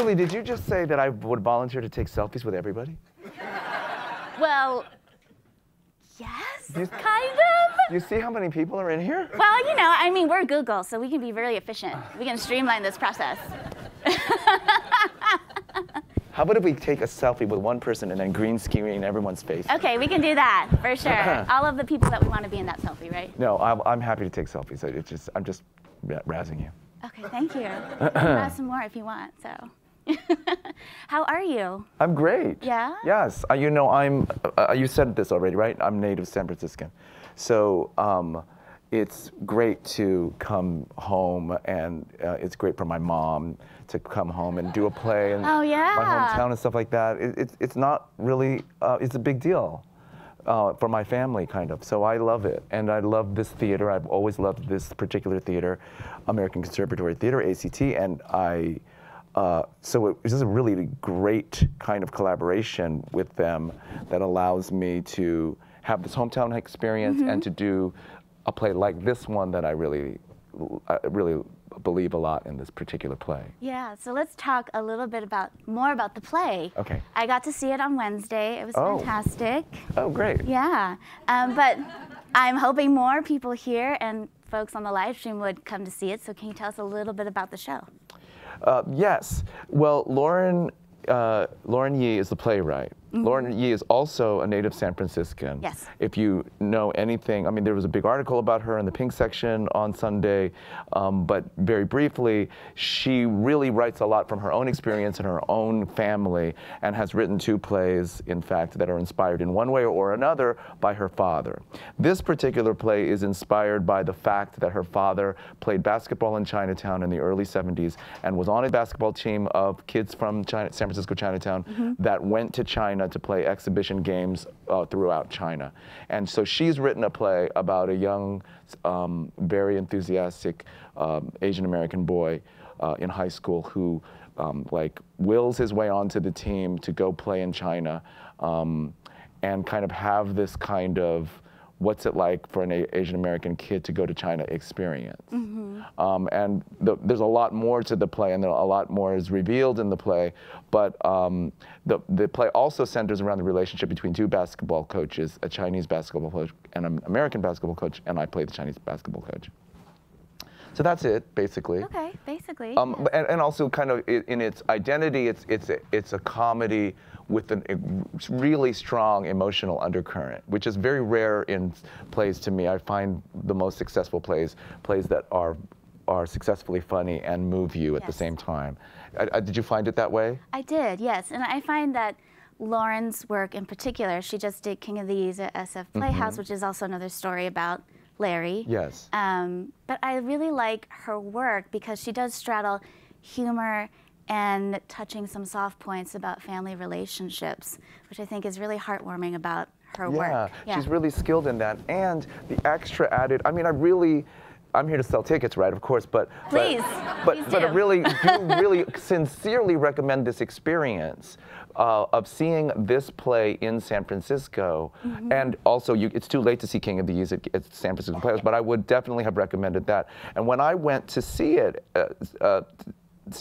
Julie, did you just say that I would volunteer to take selfies with everybody? Well, yes, You- kind of. You see how many people are in here? Well, you know, I mean, we're Google, so we can be really efficient. We can streamline this process. How about if we take a selfie with one person and then green screen everyone's face? Okay, we can do that for sure. All of the people that we want to be in that selfie, right? No, I'm, I'm happy to take selfies. It's just, I'm just razzing you. Okay, thank you. You can have some more if you want. So, how are you? I'm great. Yeah? Yes. Uh, you know, I'm. Uh, you said this already, right? I'm native San Franciscan, so um, it's great to come home, and uh, it's great for my mom to come home and do a play in Oh, yeah. my hometown and stuff like that. It, it's it's not really. Uh, it's a big deal. Uh, for my family, kind of. So I love it, and I love this theater. I've always loved this particular theater, American Conservatory Theater (ACT), and I. Uh, so it, this is a really great kind of collaboration with them that allows me to have this hometown experience and to do a play like this one that I really, I really believe a lot in this particular play. Yeah, so let's talk a little bit about more about the play. Okay. I got to see it on Wednesday. It was Oh. fantastic. Oh, great! Yeah, um, but I'm hoping more people here and folks on the live stream would come to see it. So can you tell us a little bit about the show? Uh, yes. Well, Lauren, uh, Lauren Yee is the playwright. Lauren Yee is also a native San Franciscan. Yes. If you know anything, I mean, there was a big article about her in the Pink section on Sunday, um, but very briefly, she really writes a lot from her own experience and her own family, and has written two plays, in fact, that are inspired in one way or another by her father. This particular play is inspired by the fact that her father played basketball in Chinatown in the early 70s and was on a basketball team of kids from China, San Francisco Chinatown that went to China to play exhibition games uh, throughout China. And so she's written a play about a young, um, very enthusiastic um, Asian American boy uh, in high school who um, like wills his way onto the team to go play in China um, and kind of have this kind of what's it like for an Asian American kid to go to China experience. Um, and the, there's a lot more to the play, and there, a lot more is revealed in the play. But um, the, the play also centers around the relationship between two basketball coaches, a Chinese basketball coach and an American basketball coach, and I play the Chinese basketball coach. So that's it, basically. Okay, basically. Um, yeah. and, and also kind of i- in its identity, it's it's a, it's a comedy with a really strong emotional undercurrent, which is very rare in plays to me. I find the most successful plays plays that are are successfully funny and move you at the same time. Uh, uh, did you find it that way? I did, yes. And I find that Lauren's work in particular, she just did King of the Yees at SF Playhouse, which is also another story about Larry. Yes. Um, but I really like her work because she does straddle humor and touching some soft points about family relationships, which I think is really heartwarming about her Yeah, work. she's really skilled in that. And the extra added, I mean, I really, I'm here to sell tickets, right? Of course, but Please, but but, please but I really do really sincerely recommend this experience. Uh, of seeing this play in San Francisco, Mm-hmm. and also you, it's too late to see King of Yees at, at San Francisco Playhouse, but I would definitely have recommended that. And when I went to see it, uh, uh,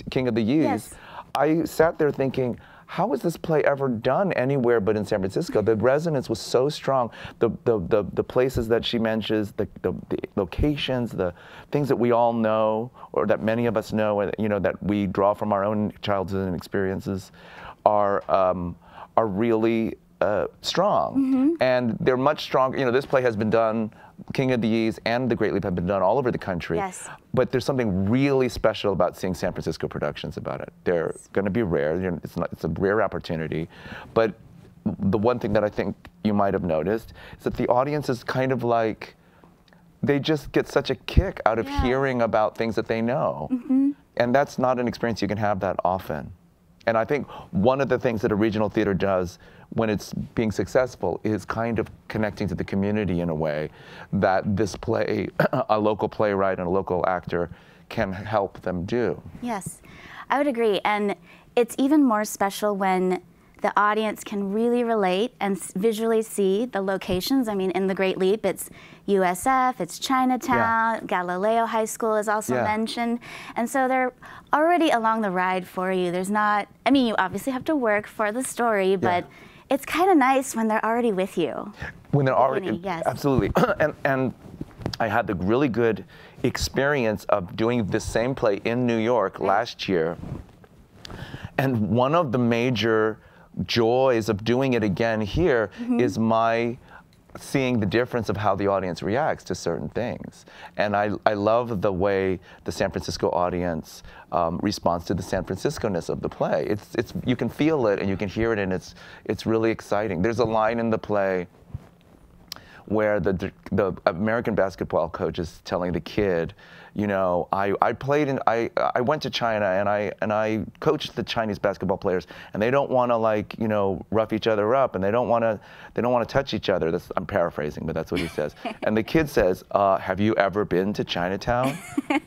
King of the Yees, Yes. I sat there thinking, how was this play ever done anywhere but in San Francisco? The resonance was so strong. The the the, the places that she mentions, the, the the locations, the things that we all know, or that many of us know, and you know that we draw from our own childhood and experiences, are um, are really uh, strong, and they're much stronger. You know, this play has been done. King of the Yees and The Great Leap have been done all over the country. Yes. But there's something really special about seeing San Francisco productions about it. They're going to be rare. It's not. It's a rare opportunity, but the one thing that I think you might have noticed is that the audience is kind of like they just get such a kick out of Yeah. hearing about things that they know, mm-hmm. and that's not an experience you can have that often. And I think one of the things that a regional theater does when it's being successful is kind of connecting to the community in a way that this play, a local playwright and a local actor can help them do. Yes, I would agree. And it's even more special when the audience can really relate and s- visually see the locations. I mean, in The Great Leap, it's USF, it's Chinatown, Galileo High School is also Yeah. mentioned. And so they're already along the ride for you. There's not, I mean, you obviously have to work for the story, but it's kind of nice when they're already with you. when they're already yes. absolutely and and I had the really good experience of doing this same play in New York last year. And one of the major joys of doing it again here mm-hmm. is my seeing the difference of how the audience reacts to certain things. And I, I love the way the San Francisco audience um, responds to the San Francisco-ness of the play. It's, it's, you can feel it and you can hear it and it's, it's really exciting. There's a line in the play where the the American basketball coach is telling the kid, you know, I, I played in I I went to China and I and I coached the Chinese basketball players and they don't want to like you know rough each other up and they don't want to they don't want to touch each other. That's, I'm paraphrasing, but that's what he says. and the kid says, uh, "Have you ever been to Chinatown?"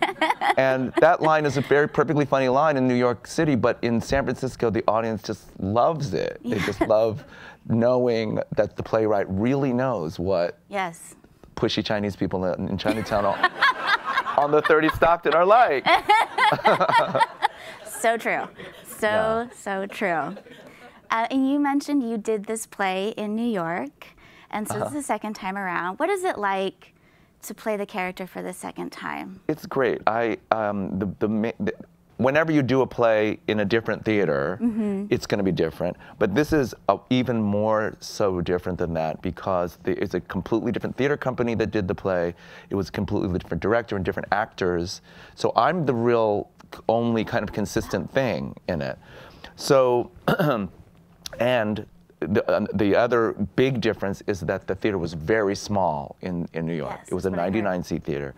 and that line is a very perfectly funny line in New York City, but in San Francisco, the audience just loves it. They just love knowing that the playwright really knows what Yes. Pushy Chinese people in, in Chinatown on, on the 30 Stockton are like. So true. So, Yeah. so true. Uh, and you mentioned you did this play in New York, and so this Uh-huh. is the second time around. What is it like to play the character for the second time? It's great. I um, the, the, the whenever you do a play in a different theater, it's going to be different. But this is uh even more so different than that because the, it's a completely different theater company that did the play. It was a completely different director and different actors. So I'm the real only kind of consistent thing in it. So and the, um, the other big difference is that the theater was very small in, in New York. Yes, it was a that's what I heard. 99 seat theater.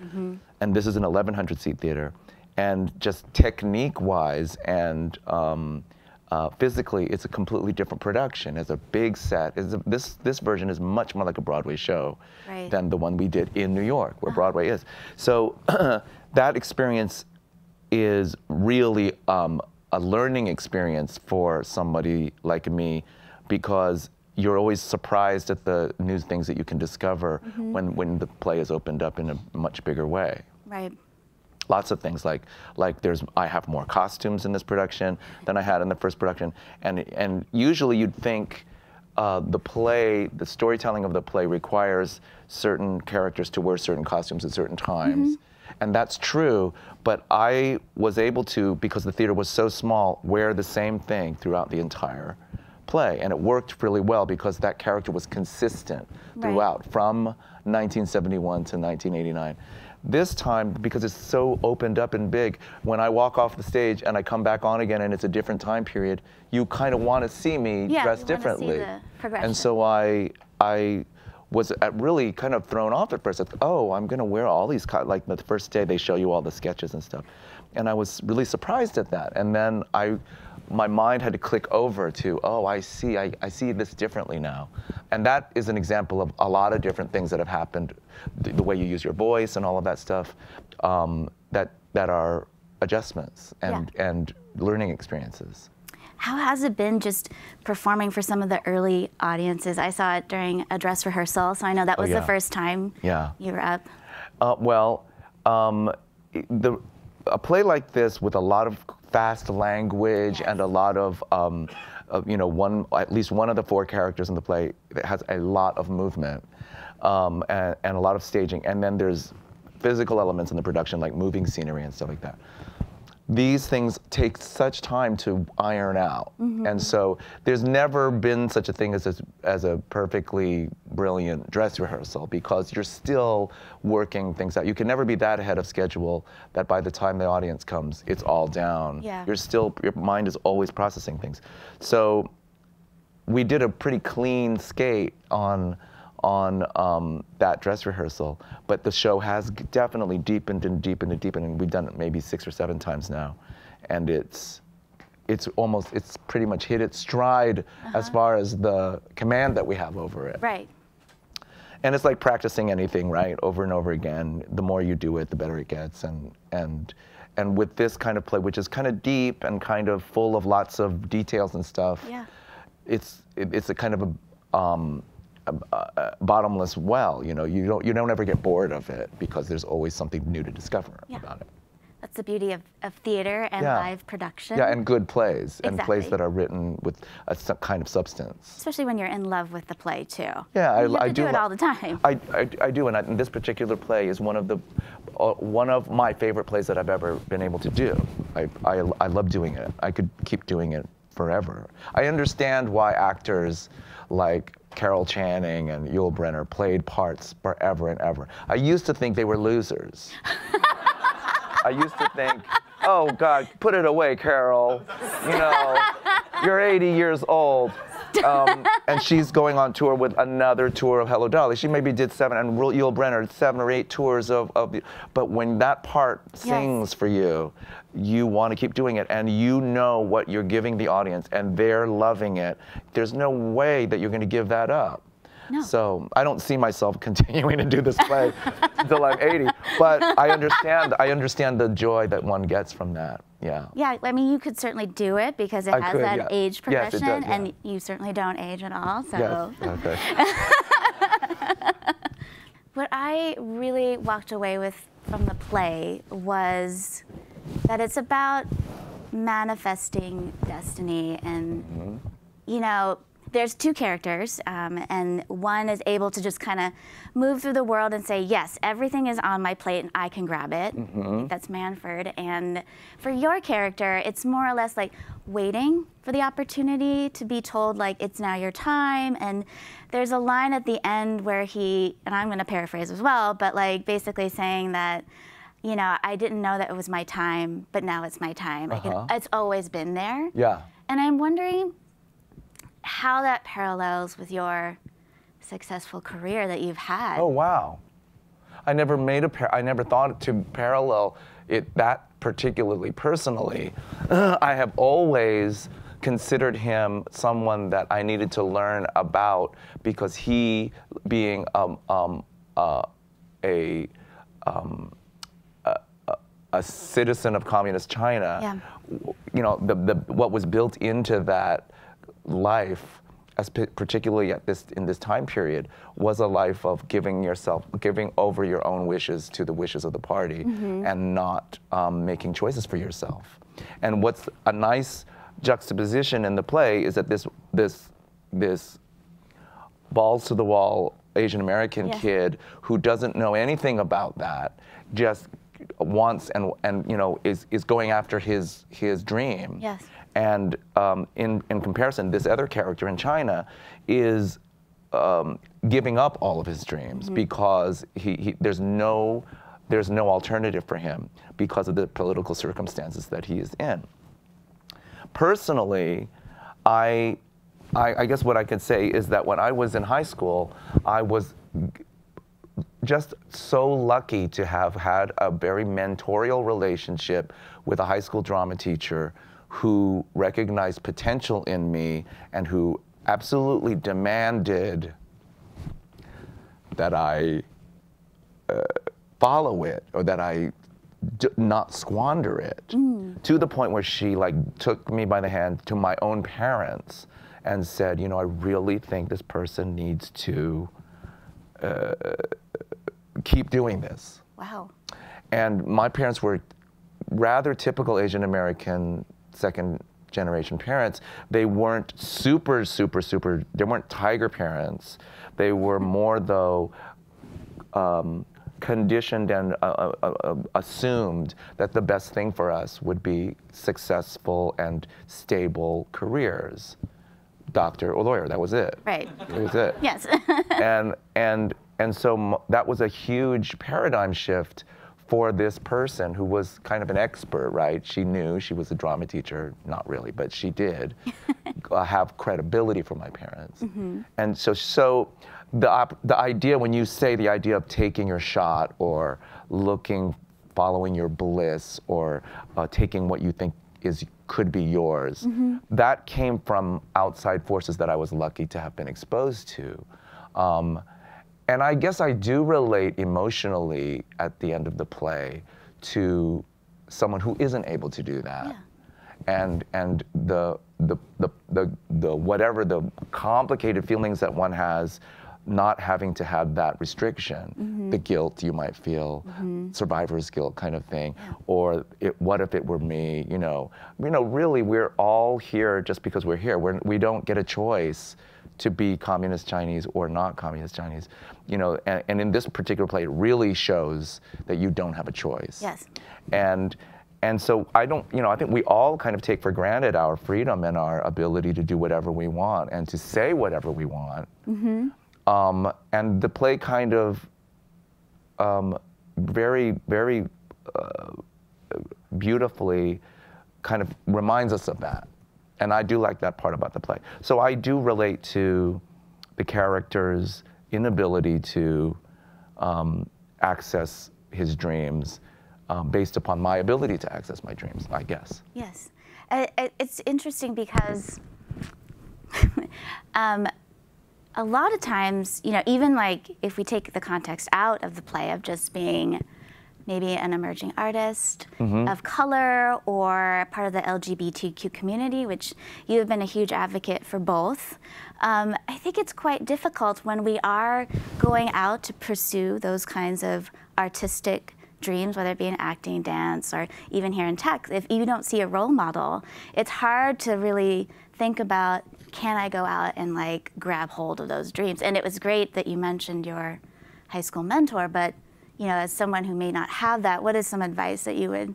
And this is an 1,100 seat theater. And just technique wise and um, uh, physically, it's a completely different production. It's a big set. A, this, this version is much more like a Broadway show Right. than the one we did in New York, where Broadway is. So that experience is really um, a learning experience for somebody like me because you're always surprised at the new things that you can discover when, when the play is opened up in a much bigger way. Right. Lots of things like like there's I have more costumes in this production than I had in the first production, and and usually you'd think uh, the play, the storytelling of the play requires certain characters to wear certain costumes at certain times. And that's true, but I was able to, because the theater was so small, wear the same thing throughout the entire play. And it worked really well because that character was consistent Right. throughout from 1971 to 1989. This time, because it's so opened up and big, when I walk off the stage and I come back on again and it's a different time period, you kind of want to see me Yeah, dressed you wanna see differently. And so I, I was really kind of thrown off at first. Thought, oh, I'm going to wear all these, like the first day they show you all the sketches and stuff. And I was really surprised at that. And then I, my mind had to click over to, oh, I see, I, I see this differently now. And that is an example of a lot of different things that have happened, the, the way you use your voice and all of that stuff, um, that, that are adjustments and, and learning experiences. How has it been just performing for some of the early audiences? I saw it during a dress rehearsal, so I know that was Oh, yeah. the first time Yeah. you were up. Uh, well, um, the, a play like this with a lot of fast language and a lot of, um, of, you know, one at least one of the four characters in the play that has a lot of movement um, and, and a lot of staging, and then there's physical elements in the production like moving scenery and stuff like that. These things take such time to iron out, mm-hmm. and so there's never been such a thing as a, as a perfectly brilliant dress rehearsal because you're still working things out. You can never be that ahead of schedule that by the time the audience comes, it's all down. Yeah. You're still your mind is always processing things. So we did a pretty clean skate on on um, that dress rehearsal, but the show has definitely deepened and deepened and deepened, and we've done it maybe six or seven times now, and it's it's almost it's pretty much hit its stride as far as the command that we have over it. Right. And it's like practicing anything, right? Over and over again. The more you do it, the better it gets. And and and with this kind of play, which is kind of deep and kind of full of lots of details and stuff, Yeah. it's it, it's a kind of a, um, a, a bottomless well. You know, you don't you don't ever get bored of it because there's always something new to discover Yeah. about it. That's the beauty of, of theater and Yeah. live production. Yeah, and good plays and plays that are written with a kind of substance. especially when you're in love with the play too. Yeah, I, you have I do do it all the time. I, I, I do, and, I, and this particular play is one of the uh, one of my favorite plays that I've ever been able to do. I, I, I love doing it. I could keep doing it forever. I understand why actors like Carol Channing and Yul Brynner played parts forever and ever. I used to think they were losers. I used to think, oh God, put it away, Carol. You know, you're 80 years old. Um, and she's going on tour with another tour of Hello Dolly. She maybe did seven, and Yul Brynner seven or eight tours of, of but when that part sings for you, you want to keep doing it, and you know what you're giving the audience, and they're loving it. There's no way that you're going to give that up. No. So I don't see myself continuing to do this play until I'm 80. But I understand. I understand the joy that one gets from that. Yeah. Yeah, I mean, you could certainly do it because it I has could, that yeah. age Yes, progression, does, yeah. and you certainly don't age at all. So, Yes. Okay. what I really walked away with from the play was that it's about manifesting destiny and Mm-hmm. you know there's two characters um, and one is able to just kind of move through the world and say yes everything is on my plate and i can grab it. Think that's Manford and for your character it's more or less like waiting for the opportunity to be told like it's now your time. And there's a line at the end where he and i'm going to paraphrase as well but like basically saying that you know i didn't know that it was my time but now it's my time I can, Uh-huh. it's always been there Yeah. and I'm wondering how that parallels with your successful career that you've had. Oh wow. I never made a par- I never thought to parallel it that particularly personally. I have always considered him someone that I needed to learn about because he being um, um, uh, a a citizen of communist China, Yeah. you know, the, the, what was built into that life, as particularly at this in this time period, was a life of giving yourself, giving over your own wishes to the wishes of the party, and not um, making choices for yourself. And what's a nice juxtaposition in the play is that this this this balls to the wall Asian American Yeah. kid who doesn't know anything about that just wants and and you know is is going after his his dream. Yes. And um, in in comparison, this other character in China is um, giving up all of his dreams because he, he there's no there's no alternative for him because of the political circumstances that he is in personally, I, I, I guess what I could say is that when I was in high school, I was just so lucky to have had a very mentorial relationship with a high school drama teacher who recognized potential in me and who absolutely demanded that I uh, follow it or that I d- not squander it to the point where she like took me by the hand to my own parents and said, you know, I really think this person needs to uh, keep doing this. Wow. And my parents were rather typical Asian American second generation parents. They weren't super, super, super, they weren't tiger parents. They were more, though, um, conditioned and uh, uh, uh, assumed that the best thing for us would be successful and stable careers. Doctor or lawyer, that was it. Right. That was it Yes. and and and so that was a huge paradigm shift for this person who was kind of an expert, right? She knew she was a drama teacher, not really, but she did uh, have credibility for my parents, and so so the op- the idea when you say the idea of taking your shot or looking, following your bliss or uh, taking what you think is could be yours, that came from outside forces that I was lucky to have been exposed to. Um, and I guess I do relate emotionally at the end of the play to someone who isn't able to do that. Yeah. And, and the, the, the, the the whatever the complicated feelings that one has not having to have that restriction, mm-hmm. the guilt you might feel, mm-hmm. survivor's guilt kind of thing, or it, what if it were me? You know, you know, really, we're all here just because we're here. We're, we don't get a choice to be communist Chinese or not communist Chinese. You know, and, and in this particular play, it really shows that you don't have a choice. Yes. And and so I don't, you know, I think we all kind of take for granted our freedom and our ability to do whatever we want and to say whatever we want. Mm-hmm. Um, and the play kind of um, very, very uh, beautifully kind of reminds us of that. And I do like that part about the play. So I do relate to the character's inability to um, access his dreams um, based upon my ability to access my dreams, I guess. Yes. It's interesting because um, a lot of times, you know, even like if we take the context out of the play of just being maybe an emerging artist of color or part of the LGBTQ community, which you have been a huge advocate for both, um, I think it's quite difficult when we are going out to pursue those kinds of artistic dreams, whether it be in acting, dance, or even here in tech, if you don't see a role model, it's hard to really think about can I go out and like grab hold of those dreams? And it was great that you mentioned your high school mentor, but you know, as someone who may not have that, what is some advice that you would?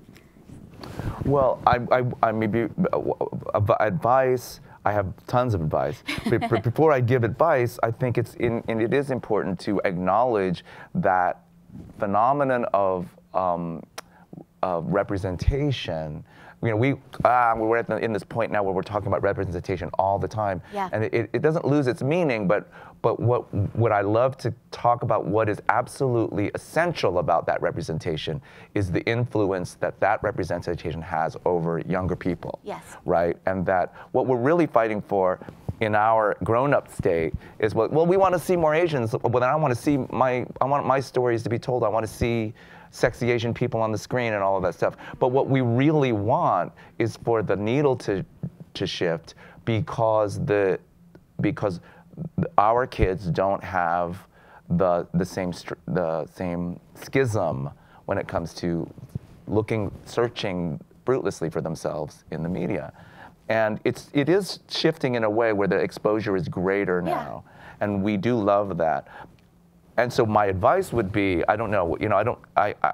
Well, I, I, I maybe uh, uh, advice. I have tons of advice. but, before I give advice, I think it's in, and it is important to acknowledge that phenomenon of um, of representation. You know, we ah, we're at the, in this point now where we're talking about representation all the time, Yeah. and it, it doesn't lose its meaning. But but what what I love to talk about what is absolutely essential about that representation is the influence that that representation has over younger people. Yes. Right, and that what we're really fighting for. In our grown-up state, is what well we want to see more Asians. Well, then I want to see my I want my stories to be told. I want to see sexy Asian people on the screen and all of that stuff. But what we really want is for the needle to to shift because the because our kids don't have the the same the same schism when it comes to looking searching fruitlessly for themselves in the media. And it's it is shifting in a way where the exposure is greater Yeah. now. And we do love that and so my advice would be i don't know you know i don't i i,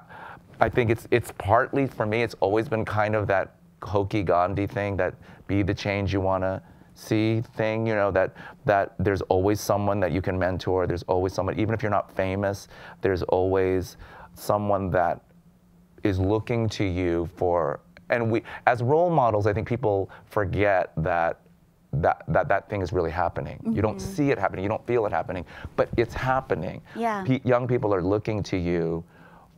I think it's it's partly for me it's always been kind of that hokey gandhi thing that be the change you want to see thing you know that that there's always someone that you can mentor there's always someone even if you're not famous there's always someone that is looking to you for and we as role models i think people forget that that that, that thing is really happening you don't mm-hmm. see it happening you don't feel it happening but it's happening Yeah. Pe- young people are looking to you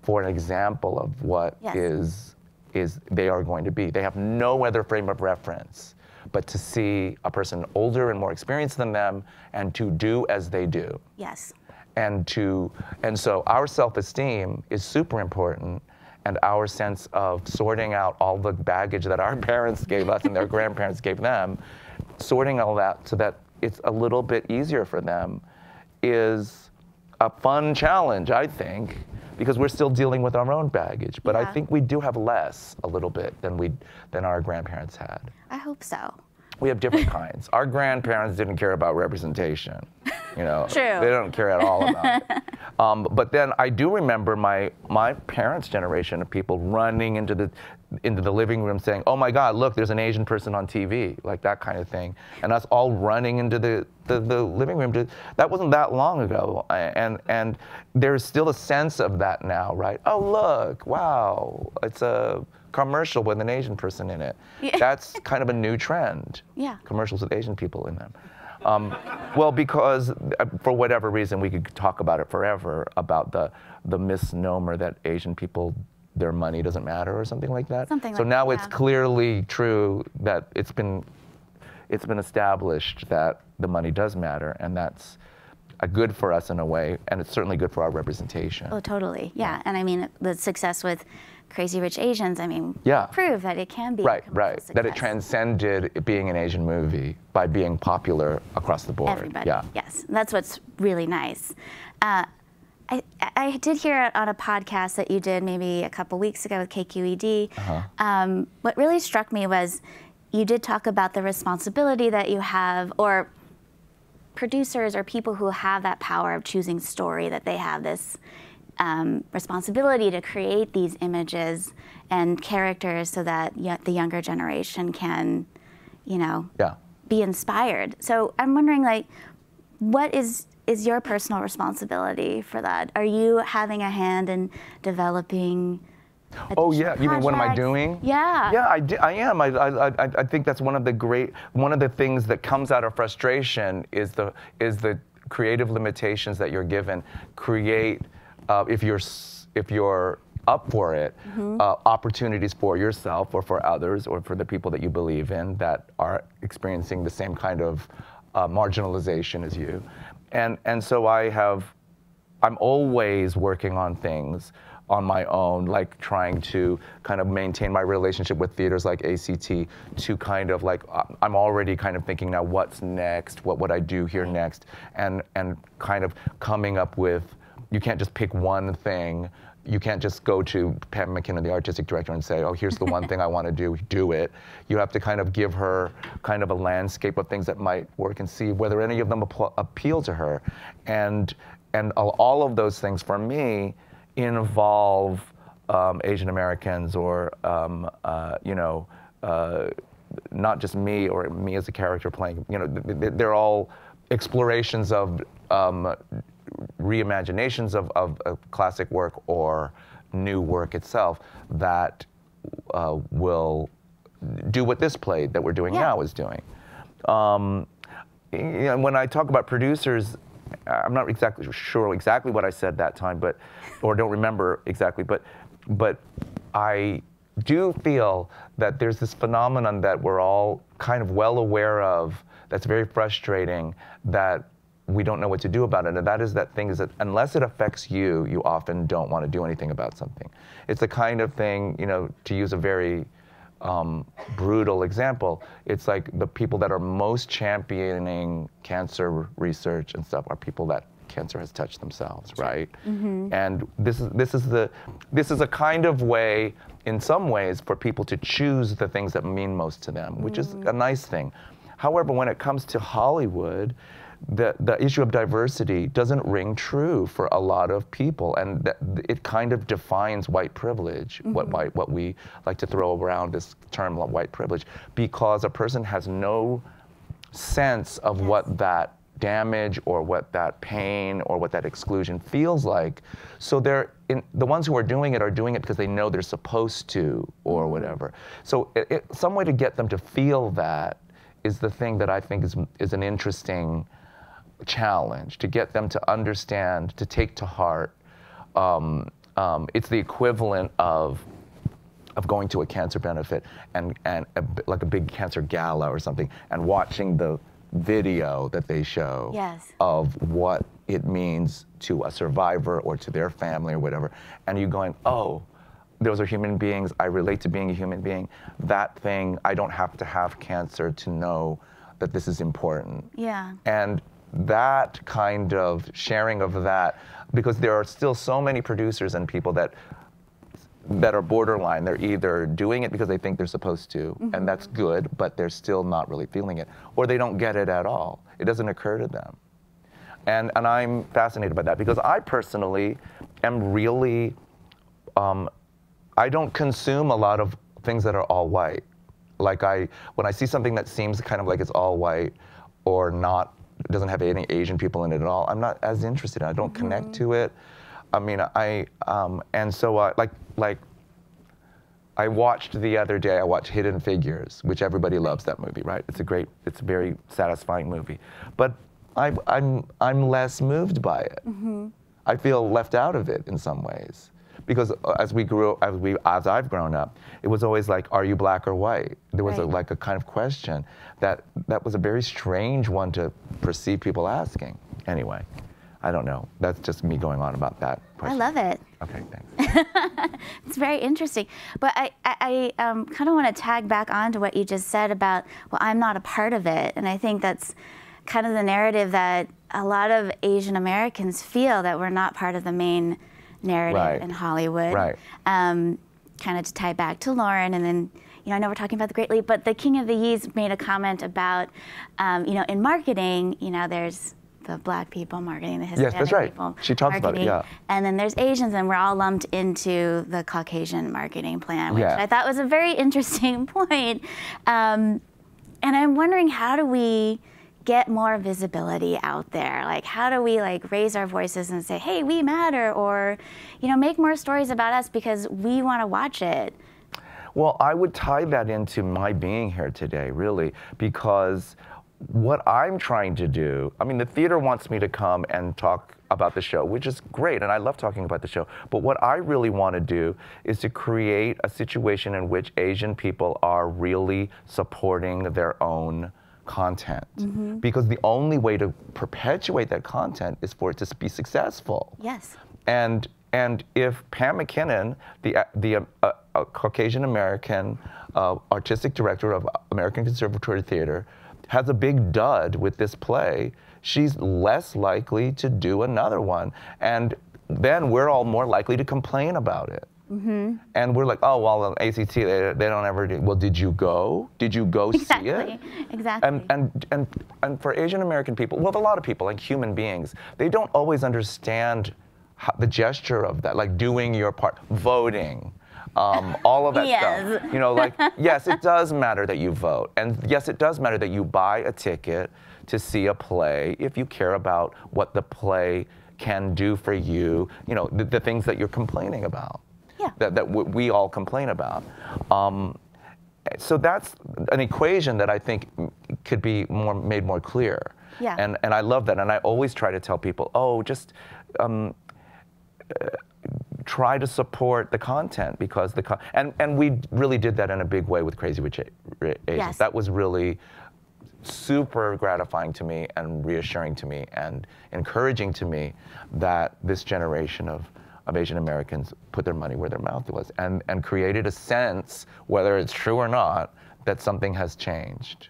for an example of what Yes. is is they are going to be they have no other frame of reference but to see a person older and more experienced than them and to do as they do Yes. and to and so our self-esteem is super important and our sense of sorting out all the baggage that our parents gave us and their grandparents gave them sorting all that so that it's a little bit easier for them is a fun challenge i think because we're still dealing with our own baggage but i think we do have less a little bit than we than our grandparents had I hope so. we have different kinds. Our grandparents didn't care about representation. You know, True. they don't care at all about it. Um, but then I do remember my my parents' generation of people running into the into the living room saying, "Oh my God, look, there's an Asian person on TV," like that kind of thing, and us all running into the the, the living room. To, that wasn't that long ago, and and there's still a sense of that now, right? Oh look, wow, it's a commercial with an Asian person in it. Yeah. That's kind of a new trend. Yeah. Commercials with Asian people in them. Um, well, because uh, for whatever reason, we could talk about it forever about the the misnomer that Asian people their money doesn't matter or something like that. Something so like now that, it's yeah. clearly true that it's been it's been established that the money does matter, and that's good for us in a way, and it's certainly good for our representation. Oh, totally. Yeah. And I mean, the success with Crazy Rich Asians, I mean, Yeah. prove that it can be. Right, right. That it transcended it being an Asian movie by being popular across the board. Everybody. Yeah. Yes. That's what's really nice. Uh, I, I did hear it on a podcast that you did maybe a couple weeks ago with KQED. Uh-huh. Um, what really struck me was you did talk about the responsibility that you have, or producers or people who have that power of choosing story, that they have this um, responsibility to create these images and characters so that y- the younger generation can, you know, Yeah. be inspired. So I'm wondering, like, what is is your personal responsibility for that? Are you having a hand in developing? Oh yeah, you mean what am I doing? Yeah. Yeah, I, di- I am. I, I, I, I think that's one of the great, one of the things that comes out of frustration is the is the creative limitations that you're given. Create, uh, if you're if you're up for it, Mm-hmm. uh, opportunities for yourself or for others or for the people that you believe in that are experiencing the same kind of uh, marginalization as you, and and so I have I'm always working on things on my own, like trying to kind of maintain my relationship with theaters like ACT to kind of like uh, I'm already kind of thinking now what's next, what would I do here next, and and kind of coming up with you can't just pick one thing. You can't just go to Pam MacKinnon, the artistic director, and say, "Oh, here's the one thing I want to do. Do it." You have to kind of give her kind of a landscape of things that might work and see whether any of them appl- appeal to her, and and all- of those things for me involve um, Asian Americans or um, uh, you know uh, not just me or me as a character playing. You know, th- th- they're all explorations of um, reimaginations of, of, of classic work or new work itself that uh, will do what this play that we're doing Yeah. now is doing. Um, you know, when I talk about producers, I'm not exactly sure exactly what I said that time, but or don't remember exactly, but but I do feel that there's this phenomenon that we're all kind of well aware of that's very frustrating that we don't know what to do about it. And that is that thing is that unless it affects you, you often don't want to do anything about something. It's the kind of thing, you know, to use a very um, brutal example, it's like the people that are most championing cancer research and stuff are people that cancer has touched themselves, right? And this is this is the this is a kind of way, in some ways, for people to choose the things that mean most to them, which is a nice thing. However, when it comes to Hollywood, the, the issue of diversity doesn't ring true for a lot of people, and that, it kind of defines white privilege. What mm-hmm. white, what we like to throw around this term white privilege, because a person has no sense of what that damage or what that pain or what that exclusion feels like. So they're in, the ones who are doing it are doing it because they know they're supposed to or mm-hmm. whatever. So it, it, some way to get them to feel that is the thing that I think is is an interesting challenge to get them to understand, to take to heart. Um, um, it's the equivalent of of going to a cancer benefit and, and a like a big cancer gala or something and watching the video that they show Yes. of what it means to a survivor or to their family or whatever. And you going, oh, those are human beings. I relate to being a human being. That thing, I don't have to have cancer to know that this is important. Yeah. And that kind of sharing of that, because there are still so many producers and people that that are borderline. They're either doing it because they think they're supposed to, and that's good, but they're still not really feeling it, or they don't get it at all. It doesn't occur to them. And, and I'm fascinated by that because I personally am really, um, I don't consume a lot of things that are all white. Like I, when I see something that seems kind of like it's all white or not, doesn't have any Asian people in it at all, I'm not as interested. I don't connect to it. I mean, I, um, and so uh, like, like I watched the other day, I watched Hidden Figures, which everybody loves that movie, right? It's a great, it's a very satisfying movie. But I, I'm, I'm less moved by it. I feel left out of it in some ways. Because uh, as we grew, as we, as I've grown up, it was always like, are you black or white? There was a, like a kind of question that, that was a very strange one to perceive people asking. Anyway, I don't know. That's just me going on about that. Question. I love it. Okay, thanks. It's very interesting. But I, I, I um, kind of want to tag back on to what you just said about, well, I'm not a part of it. And I think that's kind of the narrative that a lot of Asian Americans feel that we're not part of the main narrative Right. in Hollywood. Right. Um, kind of to tie back to Lauren, and then you know I know we're talking about the Great Leap, but the King of the Yees made a comment about um, you know in marketing, you know there's the black people marketing, the Hispanic yes, that's right. people. She talks about it, yeah. And then there's Asians, and we're all lumped into the Caucasian marketing plan, which Yeah. I thought was a very interesting point. Um, and I'm wondering how do we get more visibility out there? Like how do we like raise our voices and say, "Hey, we matter," or you know, make more stories about us because we want to watch it. Well, I would tie that into my being here today, really, because what I'm trying to do, I mean, the theater wants me to come and talk about the show, which is great, and I love talking about the show. But what I really want to do is to create a situation in which Asian people are really supporting their own content. Because the only way to perpetuate that content is for it to be successful. Yes. And and if Pam MacKinnon, the the uh, uh, Caucasian American uh, artistic director of American Conservatory Theater, has a big dud with this play, she's less likely to do another one, and then we're all more likely to complain about it. And we're like, oh well, the ACT they, they don't ever do. Well, did you go? Did you go see it? Exactly. And, and, and, and for Asian American people, well, a lot of people, like human beings, they don't always understand how, the gesture of that, like doing your part, voting, um, all of that Yes. stuff. You know, like, yes, it does matter that you vote. And yes, it does matter that you buy a ticket to see a play if you care about what the play can do for you, you know, the, the things that you're complaining about. Yeah. That, that w- we all complain about. Um, so that's an equation that I think could be more made more clear. Yeah. And and I love that. And I always try to tell people, oh, just um, uh, try to support the content because the con- and and we really did that in a big way with Crazy Rich Asians. Yes. That was really super gratifying to me and reassuring to me and encouraging to me that this generation of, of Asian Americans put their money where their mouth was and, and created a sense, whether it's true or not, that something has changed.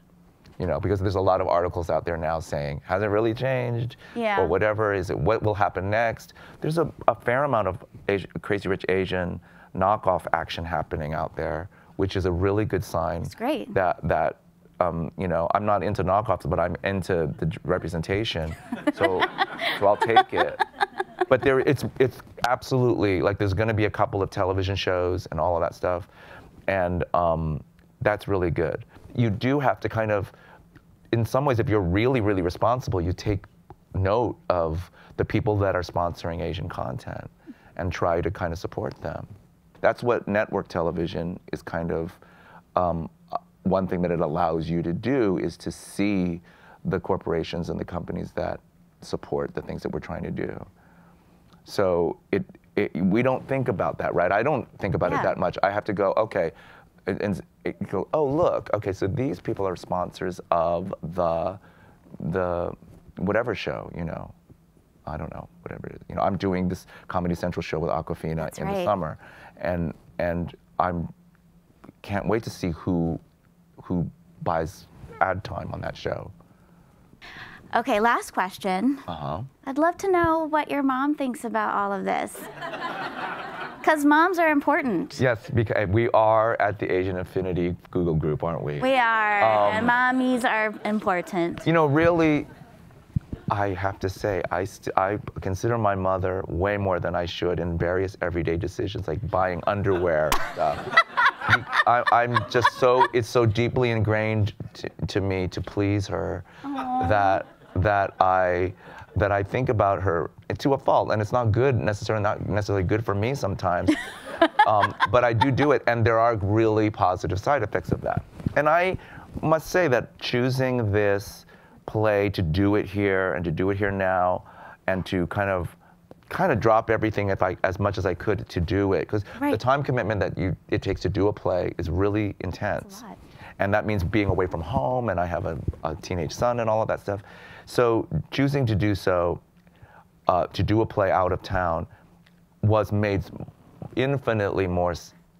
You know, because there's a lot of articles out there now saying, has it really changed? Yeah. Or whatever, is it, what will happen next? There's a, a fair amount of Crazy Rich Asian knockoff action happening out there, which is a really good sign It's great. that that um, you know I'm not into knockoffs, but I'm into the representation. So so I'll take it. But there it's it's absolutely like there's going to be a couple of television shows and all of that stuff, and um, that's really good. You do have to kind of, in some ways, if you're really really responsible, you take note of the people that are sponsoring Asian content and try to kind of support them. That's what network television is kind of um, uh, one thing that it allows you to do is to see the corporations and the companies that support the things that we're trying to do. So it, it we don't think about that, right? I don't think about Yeah. it that much. I have to go, okay, and, and it go, oh look, okay, so these people are sponsors of the the whatever show, you know. I don't know, whatever it is. You know, I'm doing this Comedy Central show with Awkwafina That's in the summer, and and I'm can't wait to see who who buys ad time on that show. Okay, last question. Uh huh. I'd love to know what your mom thinks about all of this. Because moms are important. Yes, because we are at the Asian Affinity Google group, aren't we? We are, Um, and mommies are important. You know, really, I have to say, I, st- I consider my mother way more than I should in various everyday decisions, like buying underwear stuff. I, I'm just so, it's so deeply ingrained to, to me to please her that, that I, that I think about her to a fault, and it's not good necessarily, not necessarily good for me sometimes. um, but I do do it, and there are really positive side effects of that. And I must say that choosing this play to do it here and to do it here now, and to kind of kind of drop everything if I as much as I could to do it because the time commitment that you it takes to do a play is really intense. And that means being away from home and i have a, a teenage son and all of that stuff so choosing to do so uh, to do a play out of town was made infinitely more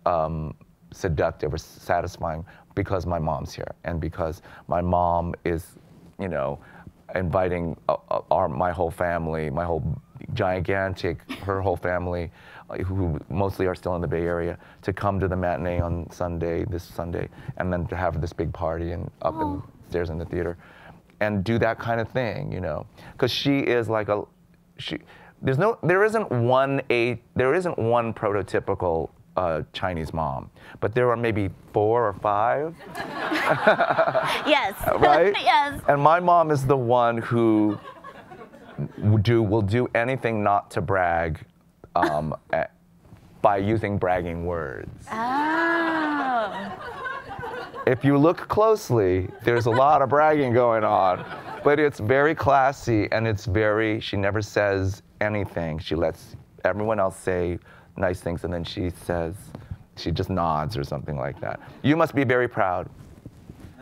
um, seductive or satisfying because my mom's here and because my mom is, you know, inviting uh, uh, our, my whole family, my whole gigantic, her whole family, uh, who mostly are still in the Bay Area, to come to the matinee on Sunday, this Sunday, and then to have this big party and up Oh. in stairs in the theater, and do that kind of thing, you know, because she is like a, she, there's no, there isn't one a, there isn't one prototypical uh, Chinese mom, but there are maybe four or five Yes. right? yes. And my mom is the one who do will do anything not to brag um, eh, by using bragging words. Oh. If you look closely, there's a lot of bragging going on, but it's very classy and it's very. She never says anything. She lets everyone else say nice things, and then she says. She just nods or something like that. You must be very proud.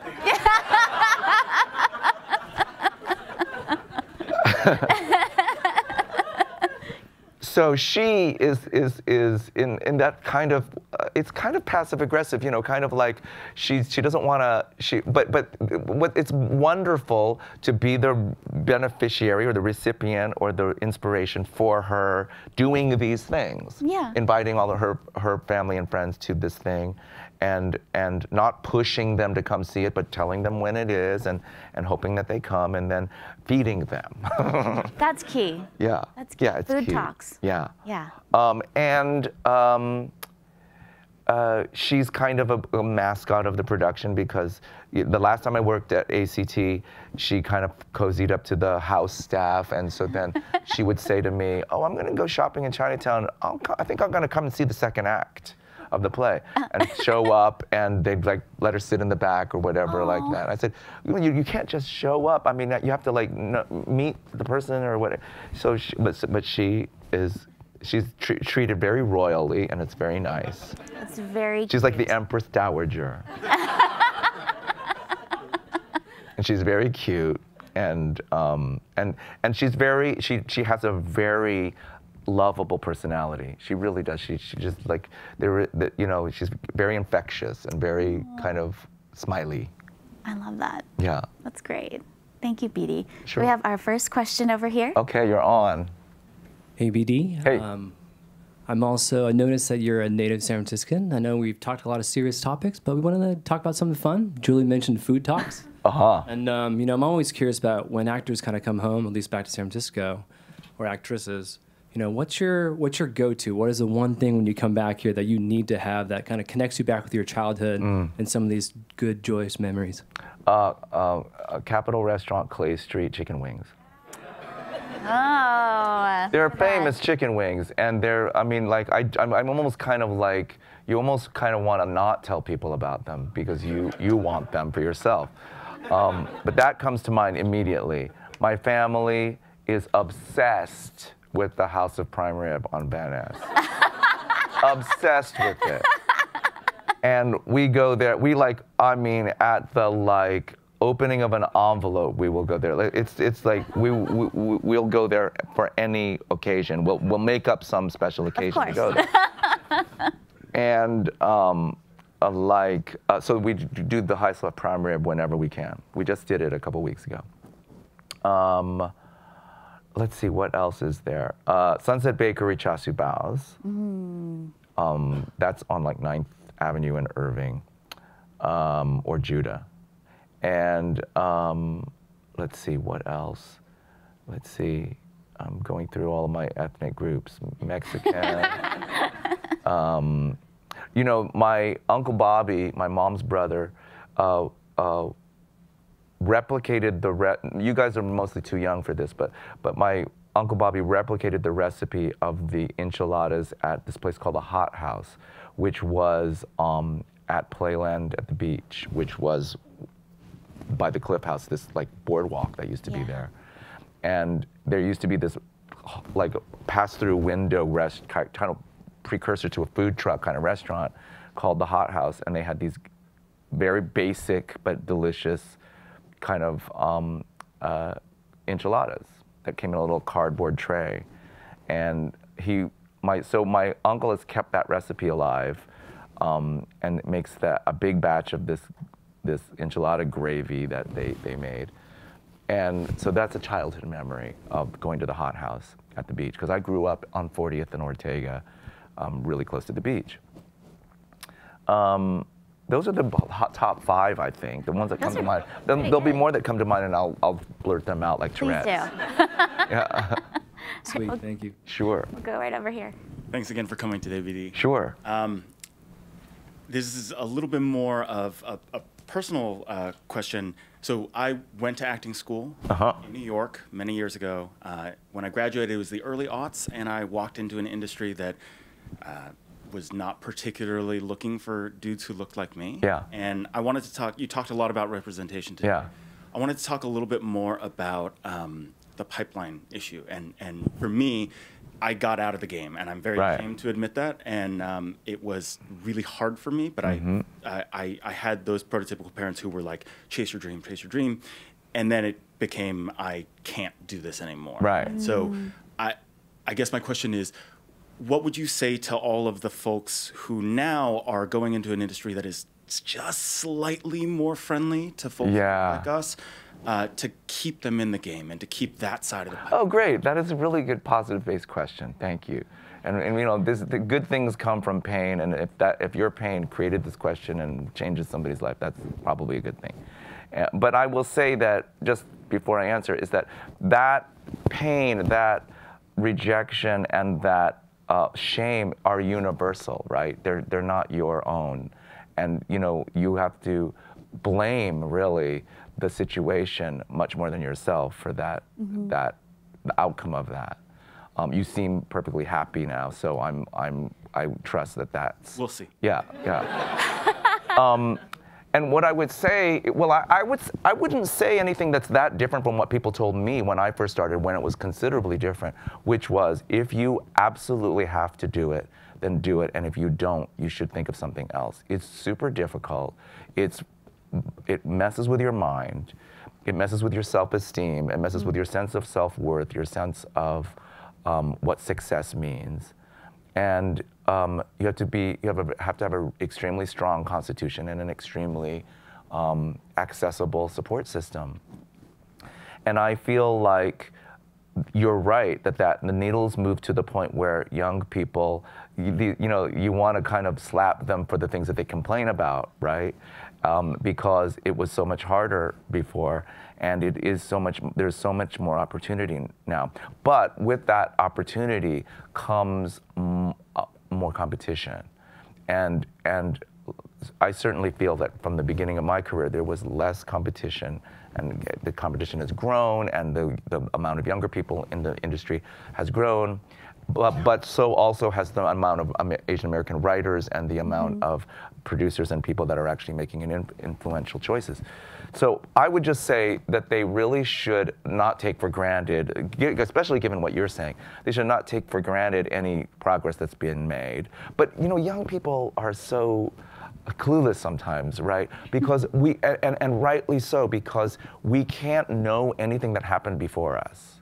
so she is is is in in that kind of it's kind of passive aggressive you know kind of like she she doesn't want to she but but what it's wonderful to be the beneficiary or the recipient or the inspiration for her doing these things Yeah. inviting all of her her family and friends to this thing and and not pushing them to come see it but telling them when it is and and hoping that they come and then feeding them That's key. yeah That's yeah it's food cute. talks. yeah Yeah. um, and um, uh, she's kind of a, a mascot of the production because the last time I worked at ACT, she kind of cozied up to the house staff, and so then she would say to me, "Oh, I'm going to go shopping in Chinatown. I'll I think I'm going to come and see the second act." Of the play, and show up, and they'd like let her sit in the back or whatever like that. I said, you, you can't just show up. I mean, you have to like meet the person or whatever. So, she, but but she is she's tr- treated very royally, and it's very nice. It's very. She's like the. Empress Dowager. and she's very cute, and um, and and she's very she she has a very lovable personality. She really does. She she just like there the, you know she's very infectious and very kind of smiley. I love that. Yeah. That's great. Thank you, BD. Sure. We have our first question over here. Okay, you're on. Hey, BD. Hey. Um, I'm also, I noticed that you're a native San Franciscan. I know we've talked a lot of serious topics, but we wanted to talk about something fun. Julie mentioned food talks. Uh huh. and, um, you know, I'm always curious about when actors kind of come home, at least back to San Francisco, or actresses, you know, what's your, what's your go-to? What is the one thing when you come back here that you need to have that kind of connects you back with your childhood Mm. and some of these good, joyous memories? Uh, uh, Capital Restaurant, Clay Street, chicken wings. Oh. They're famous chicken wings, and they're, I mean, like, I, I'm, I'm almost kind of like, you almost kind of want to not tell people about them because you, you want them for yourself. Um, but that comes to mind immediately. My family is obsessed with the House of Prime Rib on Van Ness. obsessed with it. And we go there, we like, I mean, at the like, opening of an envelope, we will go there. It's it's like we, we we- we'll go there for any occasion. We'll we'll make up some special occasion to go there. and um, uh, like uh, so we do the high slot prime rib whenever we can. We just did it a couple weeks ago. Um, let's see what else is there. Uh, Sunset Bakery Char Siu Bao's. Um, that's on like 9th Avenue in Irving um, or Judah. And um, let's see, what else? Let's see. I'm going through all of my ethnic groups Mexican. um, you know, my Uncle Bobby, my mom's brother, uh, uh, replicated the re- you guys are mostly too young for this but but my uncle bobby replicated the recipe of the enchiladas at this place called the hot house which was um, at playland at the beach which was by the cliff house this like boardwalk that used to be there and there used to be this like pass-through window rest kind of precursor to a food truck kind of restaurant called the hot house and they had these very basic but delicious kind of um, uh, enchiladas. that came in a little cardboard tray, and he my so my uncle has kept that recipe alive, um, and makes that a big batch of this this enchilada gravy that they they made, and so that's a childhood memory of going to the hot house at the beach because I grew up on 40th and Ortega, um, really close to the beach. Um, those are the hot top five, I think, the ones that Those come to mind. Then there'll be more that come to mind, and I'll, I'll blurt them out like Please Tourette's. do. Yeah, Sweet, thank you. sure, We'll go right over here. Thanks again for coming today, BD. sure. Um, this is a little bit more of a, a personal uh, question. So I went to acting school Uh-huh. in New York many years ago. Uh, when I graduated, it was the early aughts, and I walked into an industry that uh, was not particularly looking for dudes who looked like me. Yeah. And I wanted to talk. You talked a lot about representation today. Yeah. I wanted to talk a little bit more about um, the pipeline issue. And, and for me, I got out of the game, and I'm very Right. ashamed to admit that. And um, it was really hard for me, but Mm-hmm. I, I, I had those prototypical parents who were like, chase your dream, chase your dream. And then it became, I can't do this anymore. Right. So I, I guess my question is, what would you say to all of the folks who now are going into an industry that is just slightly more friendly to folks Yeah. like us uh, to keep them in the game and to keep that side of the pipe? Oh, great. That is a really good positive-based question. Thank you. And, and you know, this, the good things come from pain, and if that if your pain created this question and changes somebody's life, that's probably a good thing. Uh, but I will say that just before I answer is that that pain, that rejection, and that uh, shame are universal, right? They're they're not your own, and you know you have to blame really the situation much more than yourself for that that the outcome of that. Um, you seem perfectly happy now, so I'm I'm I trust that that's We'll see. yeah yeah. um, and what I would say, well, I, I would I wouldn't say anything that's that different from what people told me when I first started, when it was considerably different, which was if you absolutely have to do it, then do it, and if you don't, you should think of something else. It's super difficult. It's it messes with your mind. It messes with your self-esteem. It messes with your sense of self-worth, your sense of um, what success means and um, you have to be you have, a, have to have an extremely strong constitution and an extremely um, accessible support system and i feel like you're right that, that the needles move to the point where young people you, you know you want to kind of slap them for the things that they complain about right um, because it was so much harder before and it is so much there's so much more opportunity now. But with that opportunity comes mm, uh, more competition. And and I certainly feel that from the beginning of my career there was less competition and the competition has grown and the, the amount of younger people in the industry has grown. But, but so also has the amount of Asian American writers and the amount of producers and people that are actually making an in- influential choices. So I would just say that they really should not take for granted, especially given what you're saying, they should not take for granted any progress that's been made. But you know, young people are so clueless sometimes, right? Because we, and, and, and rightly so, because we can't know anything that happened before us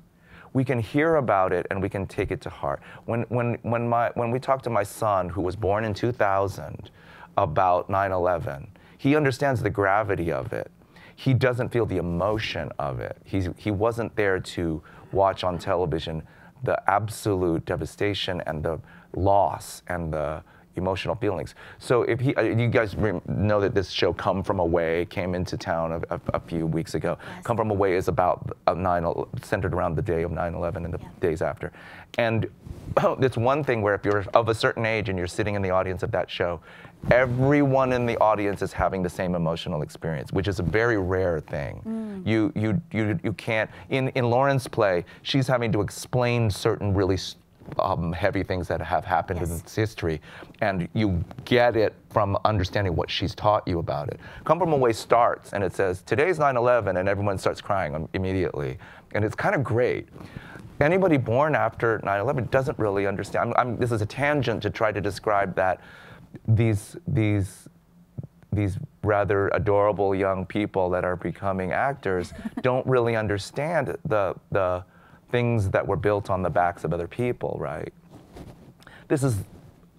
we can hear about it and we can take it to heart. When, when, when, my, when we talk to my son, who was born in 2000, about 9 11, he understands the gravity of it. He doesn't feel the emotion of it. He's, he wasn't there to watch on television the absolute devastation and the loss and the emotional feelings. So if he, uh, you guys know that this show Come From Away came into town a, a, a few weeks ago. Come From Away is about uh, 9, centered around the day of 9/11 and the Yeah. days after. And it's one thing where if you're of a certain age and you're sitting in the audience of that show, everyone in the audience is having the same emotional experience, which is a very rare thing. You, you, you, you can't, in, in Lauren's play, she's having to explain certain really um, heavy things that have happened in its history, and you get it from understanding what she's taught you about it. Come From Away starts, and it says, today's 9-11, and everyone starts crying immediately. And it's kind of great. Anybody born after 9-11 doesn't really understand. I'm, I'm, this is a tangent to try to describe that these, these these rather adorable young people that are becoming actors don't really understand the the things that were built on the backs of other people, right? This is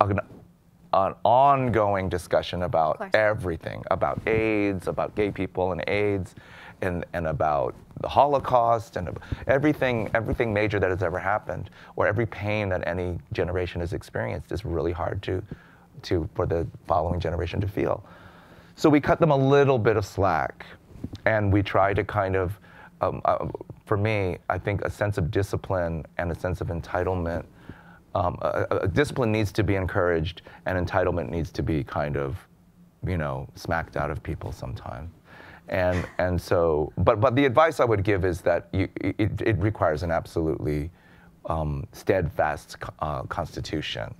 an, an ongoing discussion about everything about AIDS, about gay people and AIDS, and, and about the Holocaust and everything, everything major that has ever happened, or every pain that any generation has experienced is really hard to, to, for the following generation to feel. So we cut them a little bit of slack, and we try to kind of, um, uh, for me, I think a sense of discipline and a sense of entitlement. Um, a, a- discipline needs to be encouraged, and entitlement needs to be kind of, you know, smacked out of people sometimes. And and so, but but the advice I would give is that you, it, it requires an absolutely um, steadfast uh, constitution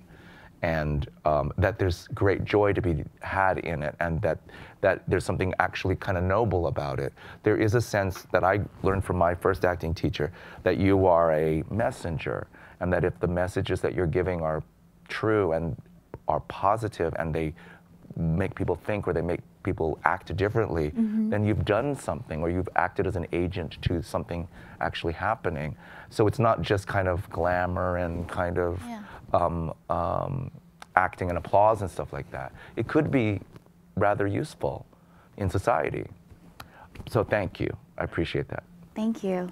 and um, that there's great joy to be had in it, and that that there's something actually kind of noble about it. There is a sense that I learned from my first acting teacher that you are a messenger, and that if the messages that you're giving are true and are positive, and they make people think or they make people act differently, then you've done something or you've acted as an agent to something actually happening. So it's not just kind of glamour and kind of Yeah. Um, um, acting and applause and stuff like that. It could be rather useful in society. So thank you. I appreciate that. Thank you.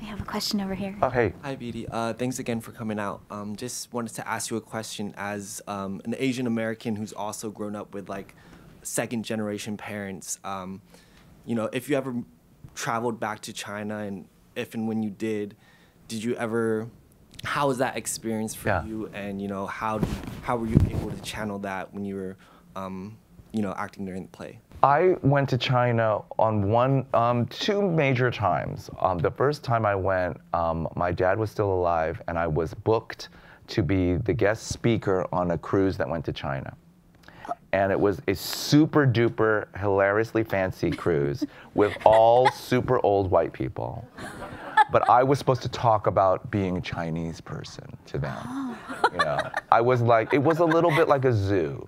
We have a question over here. Oh, hey. Hi, BD. Uh, thanks again for coming out. Um, just wanted to ask you a question as um, an Asian American who's also grown up with like second generation parents. Um, you know, if you ever traveled back to China and if and when you did, did you ever? How was that experience for Yeah. you? And you know, how how were you able to channel that when you were, um, you know, acting during the play? I went to China on one, um, two major times. Um, the first time I went, um, my dad was still alive, and I was booked to be the guest speaker on a cruise that went to China. And it was a super duper, hilariously fancy cruise with all super old white people. But I was supposed to talk about being a Chinese person to them. You know, I was like, it was a little bit like a zoo.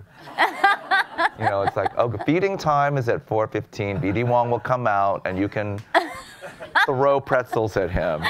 You know, it's like, oh, feeding time is at 4:15. BD Wong will come out, and you can throw pretzels at him.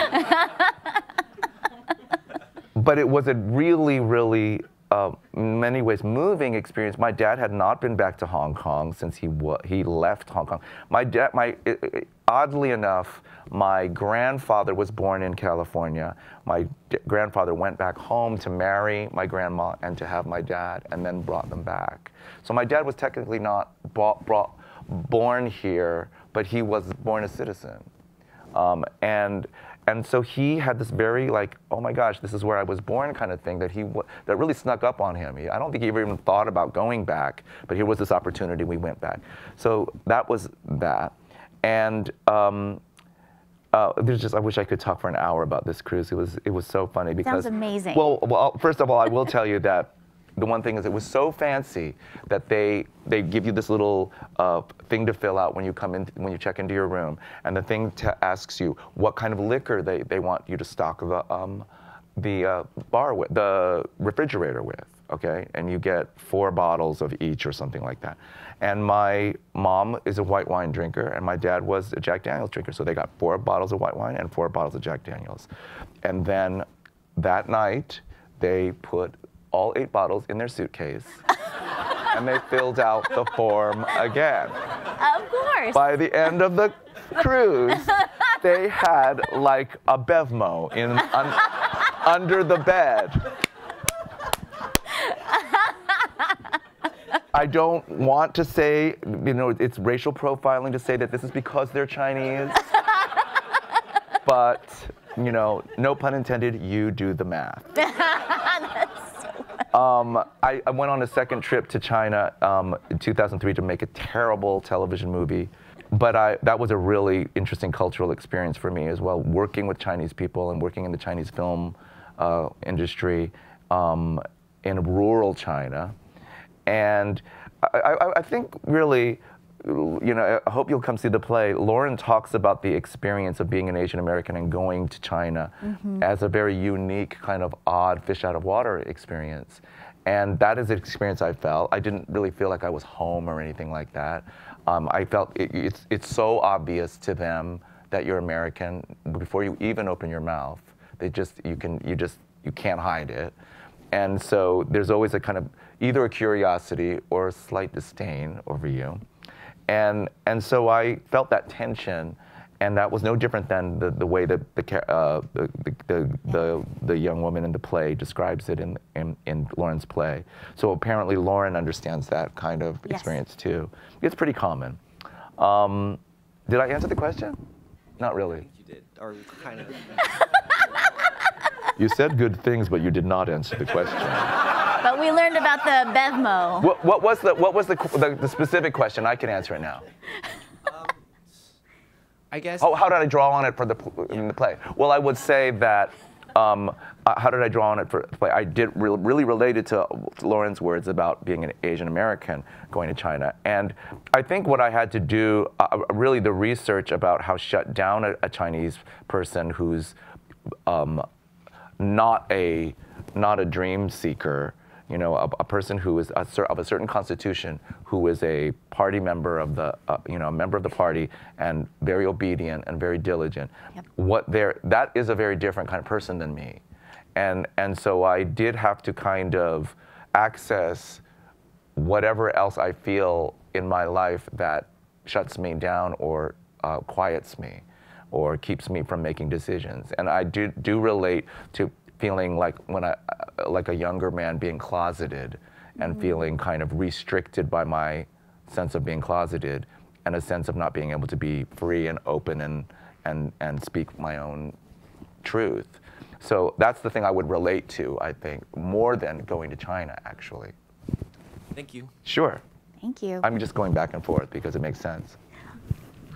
But it was a really, really, uh, in many ways, moving experience. My dad had not been back to Hong Kong since he he left Hong Kong. My dad, my i- i- oddly enough, my grandfather was born in California. My d- grandfather went back home to marry my grandma and to have my dad, and then brought them back. So my dad was technically not bought, brought, born here, but he was born a citizen. Um, and and so he had this very like, oh my gosh, this is where I was born kind of thing that he that really snuck up on him. He, I don't think he ever even thought about going back, but here was this opportunity. We went back. So that was that. And um, uh, there's just I wish I could talk for an hour about this cruise. It was it was so funny because amazing. Well, well, first of all, I will tell you that the one thing is it was so fancy that they they give you this little uh, thing to fill out when you come in when you check into your room, and the thing asks you what kind of liquor they, they want you to stock the um, the uh, bar with the refrigerator with. Okay, and you get four bottles of each or something like that. And my mom is a white wine drinker, and my dad was a Jack Daniels drinker, so they got four bottles of white wine and four bottles of Jack Daniels. And then that night, they put all eight bottles in their suitcase and they filled out the form again. Of course. By the end of the cruise, they had like a BevMo in un, under the bed. I don't want to say, you know, it's racial profiling to say that this is because they're Chinese. but, you know, no pun intended, you do the math. Um, I, I went on a second trip to China um, in 2003 to make a terrible television movie. But I, that was a really interesting cultural experience for me as well, working with Chinese people and working in the Chinese film uh, industry um, in rural China. And I, I, I think really, you know, I hope you'll come see the play. Lauren talks about the experience of being an Asian American and going to China as a very unique, kind of odd fish out of water experience. And that is an experience I felt. I didn't really feel like I was home or anything like that. Um, I felt it, it's, it's so obvious to them that you're American before you even open your mouth. They just you can you just you can't hide it. And so there's always a kind of either a curiosity or a slight disdain over you. And and so I felt that tension and that was no different than the, the way that the, uh, the, the, the, the young woman in the play describes it in, in, in Lauren's play. So apparently Lauren understands that kind of Yes. experience too. It's pretty common. Um, did I answer the question? Not really. You did, or kind of. You said good things, but you did not answer the question. But we learned about the BevMo. What, what was, the, what was the, the, the specific question? I can answer it now. I guess. Oh, how did I draw on it for the pl- in the play? Well, I would say that. Um, uh, how did I draw on it for the play? I did re- really related to Lauren's words about being an Asian American going to China, and I think what I had to do, uh, uh, really, the research about how shut down a, a Chinese person who's um, not a not a dream seeker, you know, a, a person who is a, of a certain constitution, who is a party member of the, uh, you know, a member of the party, and very obedient and very diligent. Yep. What they're that is a very different kind of person than me, and and so I did have to kind of access whatever else I feel in my life that shuts me down or uh, quiets me or keeps me from making decisions. And I do, do relate to feeling like when I, uh, like a younger man being closeted and feeling kind of restricted by my sense of being closeted and a sense of not being able to be free and open and, and, and speak my own truth. So that's the thing I would relate to, I think, more than going to China, actually. Thank you. Sure. Thank you. I'm just going back and forth because it makes sense.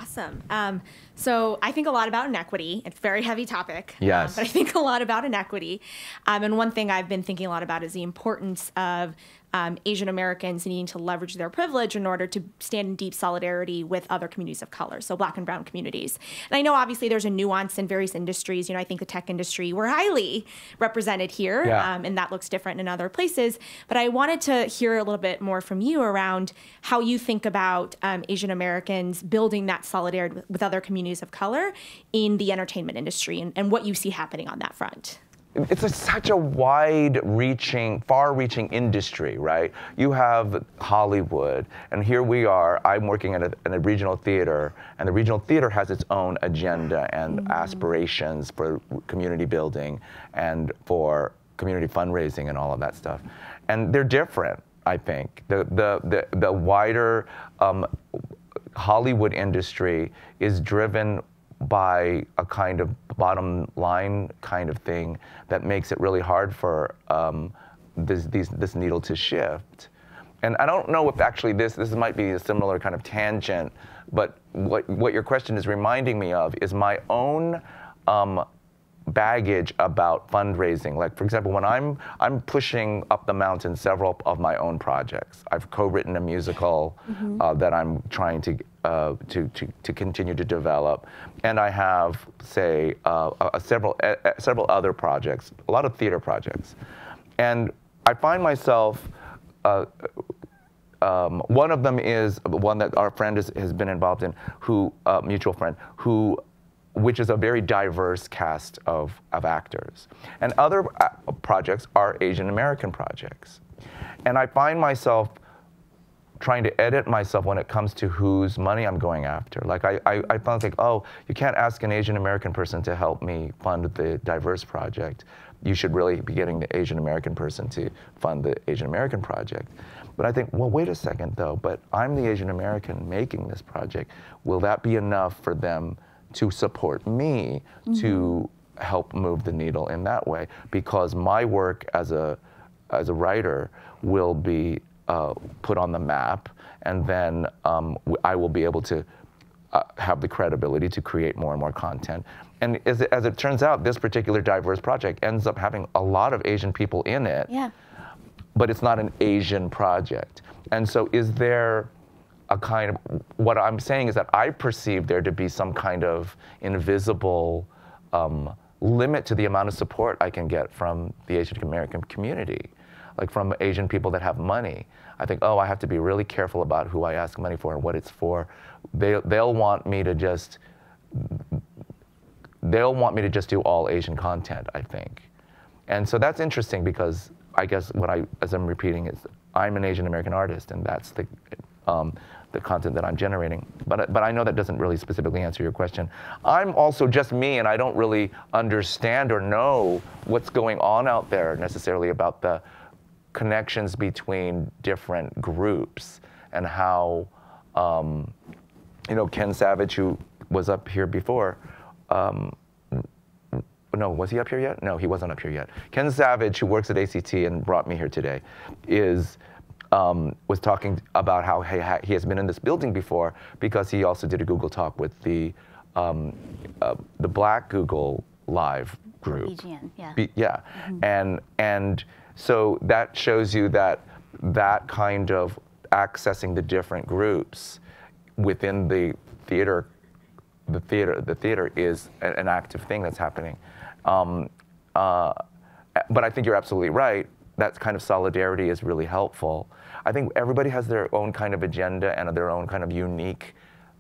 Awesome. Um, so I think a lot about inequity. It's a very heavy topic. um, Yes. but I think a lot about inequity. Um, and one thing I've been thinking a lot about is the importance of um, Asian Americans needing to leverage their privilege in order to stand in deep solidarity with other communities of color, so Black and Brown communities. And I know obviously there's a nuance in various industries. You know, I think the tech industry we're highly represented here, Yeah. um, and that looks different in other places. But I wanted to hear a little bit more from you around how you think about um, Asian Americans building that solidarity with, with other communities of color in the entertainment industry and, and what you see happening on that front. It's a, such a wide-reaching, far-reaching industry, right? You have Hollywood, and here we are. I'm working at a, in a regional theater, and the regional theater has its own agenda and aspirations for community building and for community fundraising and all of that stuff. And they're different, I think. The the the, the wider um, Hollywood industry is driven by a kind of bottom line kind of thing that makes it really hard for um, this, these, this needle to shift. And I don't know if actually this this might be a similar kind of tangent, but what what your question is reminding me of is my own um, baggage about fundraising. Like for example, when I'm I'm pushing up the mountain several of my own projects. I've co-written a musical uh, that I'm trying to, uh, to to to continue to develop, and I have say uh, several uh, uh, several other projects, a lot of theater projects, and I find myself. Uh, um, one of them is one that our friend is, has been involved in, who uh, mutual friend, who, which is a very diverse cast of, of actors, and other uh, projects are Asian American projects, and I find myself trying to edit myself when it comes to whose money I'm going after. Like I, I, I found like, oh, you can't ask an Asian American person to help me fund the diverse project. You should really be getting the Asian American person to fund the Asian American project. But I think, well, wait a second though, but I'm the Asian American making this project. Will that be enough for them to support me to mm-hmm. help move the needle in that way? Because my work as a as a writer will be uh, put on the map, and then um, I will be able to uh, have the credibility to create more and more content. And as it, as it turns out, this particular diverse project ends up having a lot of Asian people in it, yeah. but it's not an Asian project. And so, is there a kind of what I'm saying is that I perceive there to be some kind of invisible um, limit to the amount of support I can get from the Asian American community, like from Asian people that have money. I think, oh, I have to be really careful about who I ask money for and what it's for. They, they'll want me to just they'll want me to just do all Asian content, I think. And so that's interesting because I guess what I, as I'm repeating, is I'm an Asian American artist, and that's the, um, the content that I'm generating. But, but I know that doesn't really specifically answer your question. I'm also just me, and I don't really understand or know what's going on out there necessarily about the connections between different groups and how, um, you know, Ken Savage, who was up here before, um, no, was he up here yet? No, he wasn't up here yet. Ken Savage, who works at ACT and brought me here today, is um, was talking about how he, ha- he has been in this building before because he also did a Google talk with the um, uh, the Black Google Live group. BGN, yeah. B- yeah, and and so that shows you that that kind of accessing the different groups within the theater, the theater, the theater is an active thing that's happening. Um, uh, but I think you're absolutely right. That kind of solidarity is really helpful. I think everybody has their own kind of agenda and their own kind of unique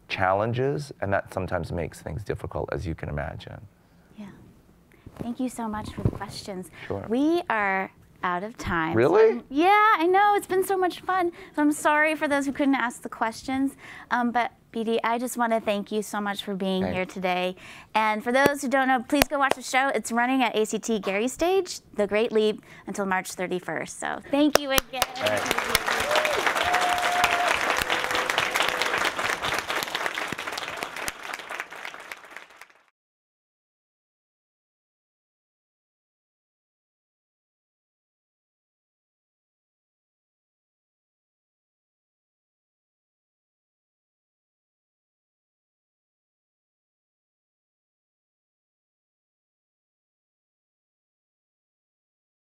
challenges, and that sometimes makes things difficult, as you can imagine. Yeah. Thank you so much for the questions. Sure. We are out of time. Really? I'm- yeah, I know. It's been so much fun. So I'm sorry for those who couldn't ask the questions. Um, but BD, I just want to thank you so much for being Thanks. here today. And for those who don't know, please go watch the show. It's running at ACT Geary Stage, The Great Leap, until March 31st. So thank you again.